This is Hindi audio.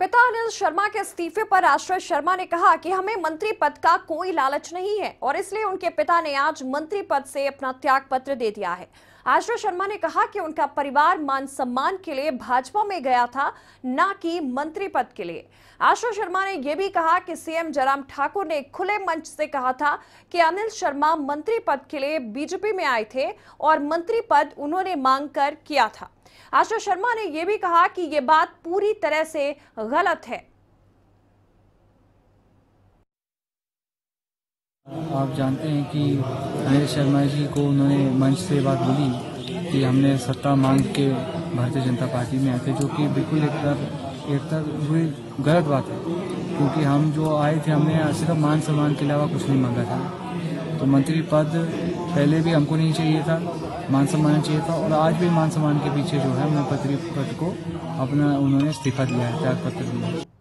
पिता अनिल शर्मा के इस्तीफे पर आश्रय शर्मा ने कहा कि हमें मंत्री पद का कोई लालच नहीं है और इसलिए उनके पिता ने आज मंत्री पद से अपना त्याग पत्र दे दिया है। आश्रय शर्मा ने कहा कि उनका परिवार मान सम्मान के लिए भाजपा में गया था, न कि मंत्री पद के लिए। आश्रय शर्मा ने यह भी कहा कि सीएम जयराम ठाकुर ने खुले मंच से कहा था कि अनिल शर्मा मंत्री पद के लिए बीजेपी में आए थे और मंत्री पद उन्होंने मांग कर किया था। आशा शर्मा ने यह भी कहा कि यह बात पूरी तरह से गलत है। आप जानते हैं कि अनिल शर्मा जी को उन्होंने मंच से बात बोली कि हमने सत्ता मांग के भारतीय जनता पार्टी में आए थे, जो कि बिल्कुल एक तरफ़ एक तरफ़ हुई गलत बात है। क्योंकि हम जो आए थे, हमने सिर्फ़ मान सम्मान के अलावा कुछ नहीं मांगा था। तो मंत्री पद पहले भी हमको नहीं चाहिए था। मान सम्मान चाहिए था और आज भी मान सम्मान के पीछे जो है मैं पत्री पद को अपना उन्होंने इस्तीफा दिया है त्याग पत्र दिया